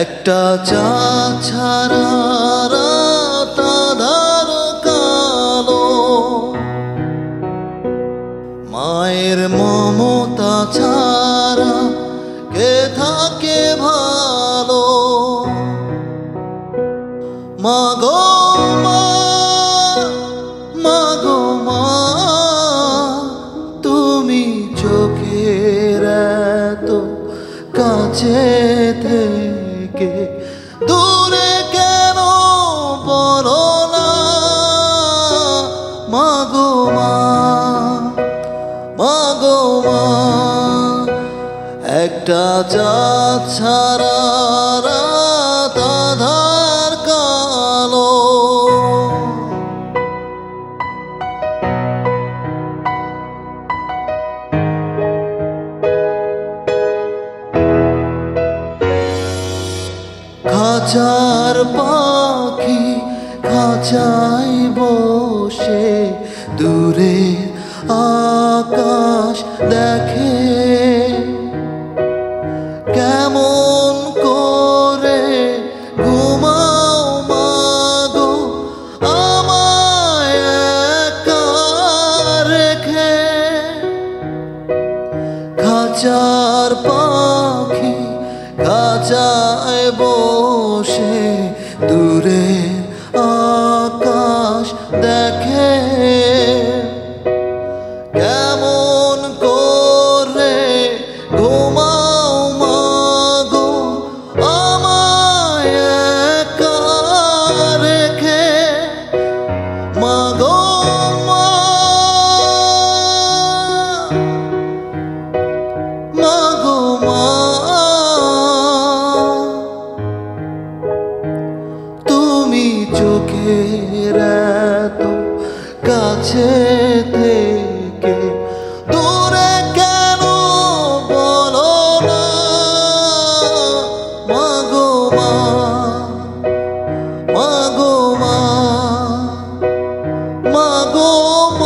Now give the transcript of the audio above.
একটা চা ছাড়ার কালো। মায়ের মমতা ছাড়া কে থাকে ভালো? মাগো তুমি চোখের এত কাছে থেকে দূরে কেন বলো না? মাগো মা মাগো মা, একটা চা ছাড়া খাঁচার পাখি খাঁচাই বসে, দূরে আকাশ দেখে। কেমন করে ঘুমাও মাগো, আমায় একা রেখে। খাঁচার পাখি খাঁচায় বসে দূরে আকাশ দেখে। কেমন করে ঘুমাও মাগো আমায় একা রেখে। মাগো চোখের এত কাছে থেকে দূরে কেন বলো না? মাগো মা মাগো মা মাগো মা।